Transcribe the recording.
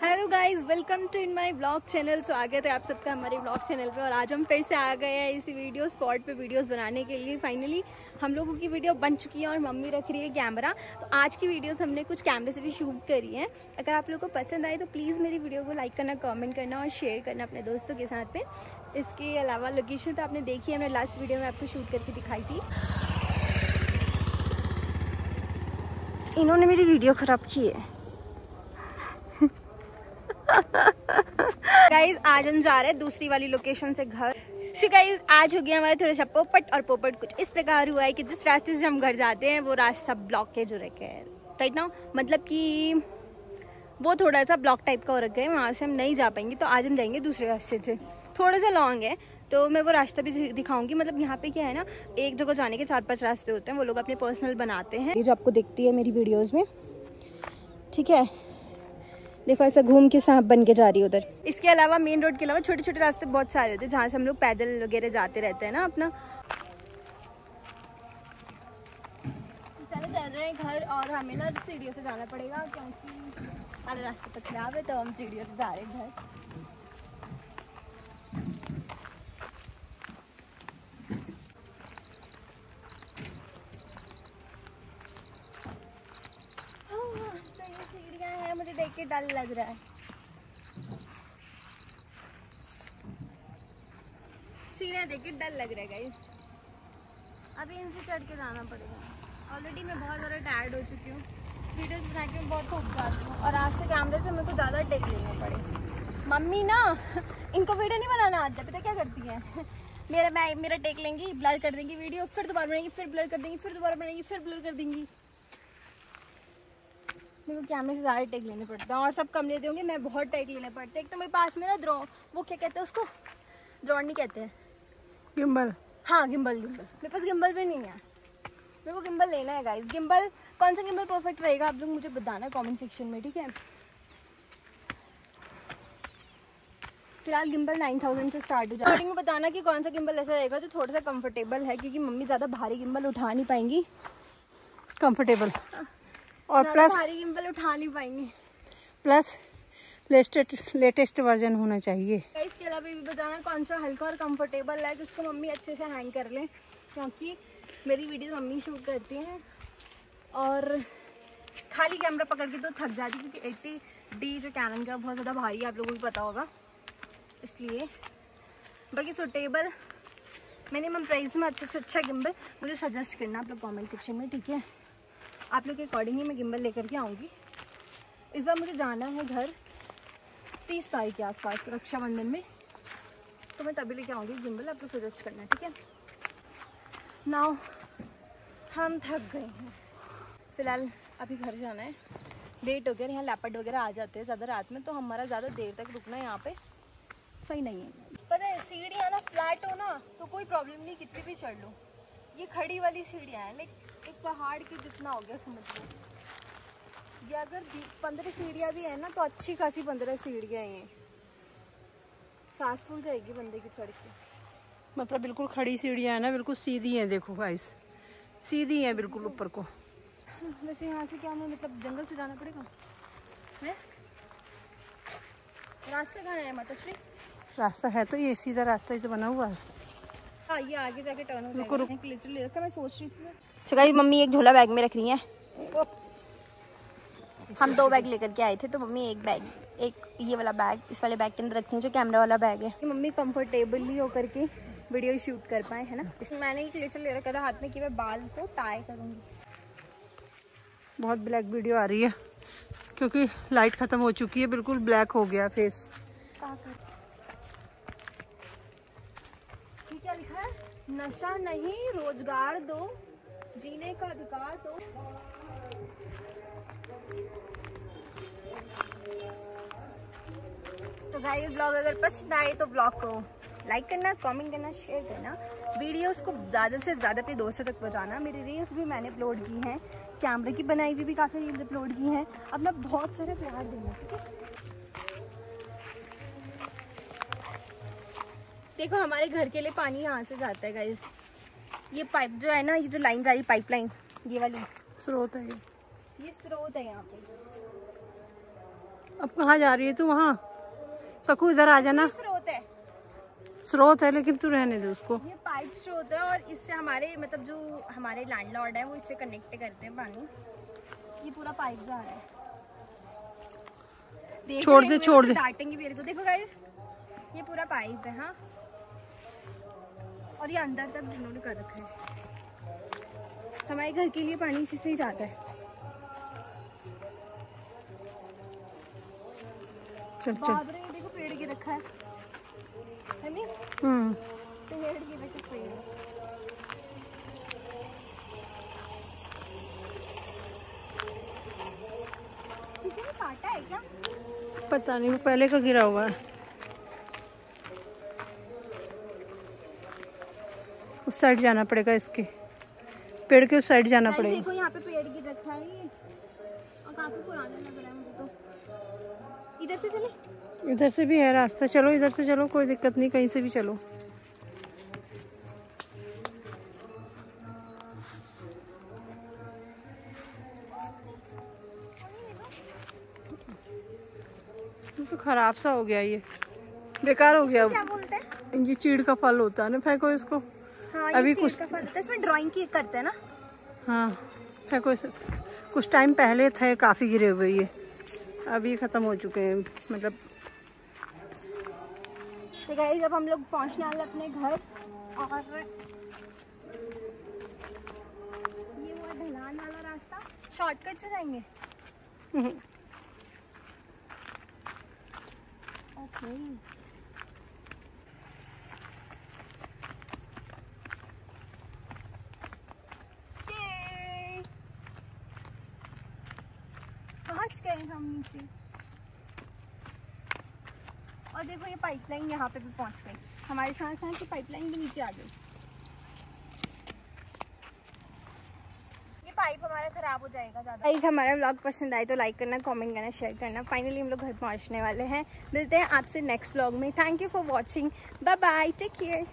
Hello guys welcome to in my blog channel स्वागत है आप सबका हमारे ब्लॉग चैनल पे और आज हम फिर से आ गए हैं इसी वीडियो स्पॉट पे वीडियोस बनाने के लिए. फाइनली हम लोगों की वीडियो बन चुकी है और मम्मी रख रही है कैमरा तो आज की वीडियोस हमने कुछ कैमरे से भी शूट करी है. अगर आप लोगों को पसंद आए तो प्लीज़ मेरी वीडियो को लाइक करना कॉमेंट करना और शेयर करना अपने दोस्तों के साथ में. इसके अलावा लोकेशन तो आपने देखी है. मैं लास्ट वीडियो में आपको शूट करके दिखाई थी. इन्होंने मेरी वीडियो ख़राब की है. गाइज़ आज हम जा रहे हैं दूसरी वाली लोकेशन से घर। सो गाइज़ आज हो गया हमारा थोड़ा सा पोपट और पोपट कुछ इस प्रकार हुआ है कि जिस रास्ते से हम घर जाते हैं, वो रास्ता ब्लॉक के जो रखे है। राइट ना मतलब कि वो थोड़ा सा ब्लॉक टाइप का हो रखा है, वहाँ से हम नहीं जा पाएँगे तो आज हम जाएँगे दूसरे रास्ते से। थोड़ा सा लॉन्ग है तो मैं वो रास्ता भी दिखाऊँगी। मतलब यहाँ पे क्या है ना, एक जगह जाने के चार पाँच रास्ते होते हैं, वो लोग अपने पर्सनल बनाते हैं। ये जो आपको दिखती है मेरी वीडियोस में, ठीक है? देखो ऐसा घूम के सांप बन के जा रही है उधर। इसके अलावा मेन रोड के अलावा छोटे छोटे रास्ते बहुत सारे होते हैं जहाँ से हम लोग पैदल वगैरह जाते रहते हैं ना अपना। चल रहे हैं घर और हमें ना सीढ़ियों से जाना पड़ेगा क्योंकि हमारा रास्ता तो खराब है तो हम सीढ़ियों से जा रहे हैं घर देख के डर लग रहा है। सीढ़ियाँ देख के डर लग रहा है गाइस अभी इनसे चढ़ के जाना पड़ेगा। ऑलरेडी मैं बहुत ज़्यादा टायर्ड हो चुकी हूँ। वीडियोस बना के बहुत थक जाती हूँ। और आज से कैमरे से मेरे को ज़्यादा टेक लेने पड़े। मम्मी ना, इनको वीडियो नहीं बनाना आता पता क्या करती है? मेरा, मैं, मेरा टेक लेंगी ब्लर कर देंगी वीडियो फिर दोबारा बनाएँगी, फिर ब्लर कर देंगी, फिर दोबारा बनाएँगी, फिर ब्लर कर देंगी। मेरे को कैमरे से ज़्यादा टेक लेने पड़ते हैं और सब कम लेते होंगे मैं बहुत टेक लेने पड़ते हैं। एक तो मेरे पास में ना द्रो वो क्या कहते हैं उसको? ड्रोन नहीं कहते। हैं गिम्बल हाँ गिम्बल गिम्बल मेरे पास गिम्बल भी नहीं है। मेरे को गिम्बल लेना है गाइस गिम्बल कौन सा गिम्बल परफेक्ट रहेगा आप लोग मुझे बताना कमेंट सेक्शन में ठीक है? फ़िलहाल गिम्बल नाइन थाउज़ेंड से स्टार्ट हो जाए में बताना कि कौन सा गिम्बल ऐसा रहेगा जो थोड़ा सा कंफर्टेबल है क्योंकि मम्मी ज़्यादा भारी गिम्बल उठा नहीं पाएँगी। कंफर्टेबल और प्लस गिम्बल उठा नहीं पाएँगे। प्लस लेटेस्ट लेटेस्ट वर्जन होना चाहिए। इसके अलावा भी बताना कौन सा हल्का और कंफर्टेबल है जिसको मम्मी अच्छे से हैंग कर लें। क्योंकि मेरी वीडियो मम्मी शूट करती हैं। और खाली कैमरा पकड़ के तो थक जाती क्योंकि एट्टी डी जो कैनन का बहुत ज़्यादा भारी है आप लोगों को पता होगा। इसलिए बाकी सुटेबल मिनिमम प्राइस में अच्छे से अच्छा गिम्बल मुझे सजेस्ट करना आप लोग कॉमेंट सेक्शन में ठीक है? आप लोग के अकॉर्डिंग ही मैं गिम्बल लेकर के आऊँगी। इस बार मुझे जाना है घर तीस तारीख के आसपास रक्षाबंधन में। तो मैं तभी लेके आऊँगी गिम्बल आप लोग सजेस्ट करना ठीक है? नाउ हम थक गए हैं। फ़िलहाल अभी घर जाना है। लेट हो गया यहाँ लैपट वगैरह आ जाते हैं ज़्यादा रात में तो हमारा ज़्यादा देर तक रुकना यहाँ पे। सही नहीं है। पता है, सीढ़ियाँ ना फ्लैट हो ना तो कोई प्रॉब्लम नहीं, कितनी भी चढ़ लो। ये खड़ी वाली सीढ़ियाँ हैं लेकिन पहाड़ की जितना हो गया समझ लो। ये अगर पंद्रह सीढ़ियाँ भी है ना तो अच्छी खासी पंद्रह सीढ़ियाँ हैं सांस फूल जाएगी बंदे की चढ़ के मतलब बिल्कुल खड़ी सीढ़ियाँ है ना बिल्कुल सीधी है देखो गाइस सीधी है बिल्कुल ऊपर को। वैसे यहाँ से क्या हमें मतलब जंगल से जाना पड़ेगा? है? रास्ते कहाँ है माताश्री? रास्ता है तो ये सीधा रास्ता ही तो बना हुआ है। हाँ ये आगे जाके टर्न हो जाएगा। रुको। रुको ले मैं सोच रही थी। चलो मम्मी एक झोला बैग में रख रही है। हम दो बैग लेकर के आए थे तो मम्मी एक बैग एक ये वाला बैग इस वाले बैग के अंदर रखी है जो कैमरा वाला बैग है। मम्मी कंफर्टेबली होकर के वीडियो शूट कर पाए है ना? इसमें मैंने एक लेचर ले रखा था हाथ में कि मैं बाल को टाई करूँगी। बहुत ब्लैक वीडियो आ रही है क्योंकि लाइट ख़त्म हो चुकी है बिल्कुल ब्लैक हो गया फेस क्या लिखा है? नशा नहीं रोज़गार दो। जीने का अधिकार दो तो भाई ब्लॉग अगर पसंद आए तो ब्लॉग को लाइक करना कमेंट करना शेयर करना। वीडियोस को ज़्यादा से ज़्यादा अपने दोस्तों तक पहुँचाना। मेरी रील्स भी मैंने अपलोड की हैं। कैमरे की बनाई हुई भी काफ़ी रील्स अपलोड की हैं। अपना बहुत सारे प्यार देना ठीक है? देखो, हमारे घर के लिए पानी यहाँ से जाता है गाइज़ ये पाइप जो है ना ये जो लाइन जा रही पाइप लाइन ये वाली। स्रोत है ये। स्रोत है यहाँ पे। अब कहाँ जा रही है तू? वहाँ। सकू इधर आ जाना। स्रोत है। स्रोत है लेकिन तू रहने दे उसको। ये पाइप स्रोत है और इससे हमारे मतलब जो हमारे लैंडलॉर्ड है वो इससे कनेक्ट करते हैं पानी। ये पूरा पाइप जा रहा है। छोड़ दे, छोड़ दे। डांटेंगे मेरे को। देखो गाइस ये पूरा पाइप है हाँ। और ये अंदर तक इन्होंने कर रखा है। हमारे घर के लिए पानी इसी से ही जाता है। चल चल। देखो पेड़ गिर रखा है। है नहीं? हम्म। पेड़ गिर रखा पेड़। है पता नहीं वो पहले का गिरा हुआ है। उस साइड जाना पड़ेगा इसके। पेड़ के उस साइड जाना पड़ेगा। देखो यहाँ पे पेड़ गिर रखा है ये। और काफ़ी पुराना लग रहा है मुझे तो। इधर से चले? इधर से भी है रास्ता। चलो इधर से चलो कोई दिक्कत नहीं कहीं से भी चलो। तो खराब सा हो गया ये। बेकार हो गया। ये चीड़ का फल होता है ना फेंको इसको। हाँ अभी कुछ- इसमें ड्राइंग की करते हैं ना। हाँ कुछ टाइम पहले थे काफ़ी गिरे हुए ये। अभी ख़त्म हो चुके हैं मतलब। तो अब हम लोग पहुँचने वाले अपने घर और ये हुआ ढलान वाला रास्ता। शॉर्टकट से जाएँगे? Okay Yay! पहुँच गए हम नीचे और देखो ये पाइपलाइन यहाँ पे भी पहुँच गई। हमारे साथ साथ ये पाइपलाइन भी नीचे आ गई। पाइप हमारा खराब हो जाएगा ज़्यादा। हमारा ब्लॉग पसंद आए तो लाइक करना कमेंट करना शेयर करना। फाइनली हम लोग घर पहुँचने वाले हैं। मिलते हैं आपसे नेक्स्ट व्लॉग में। Thank you for watching bye bye take care